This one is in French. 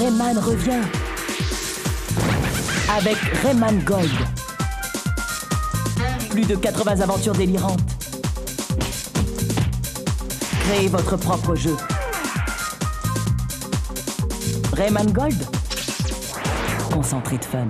Rayman revient. Avec Rayman Gold. Plus de 80 aventures délirantes. Créez votre propre jeu. Rayman Gold. Concentré de fun.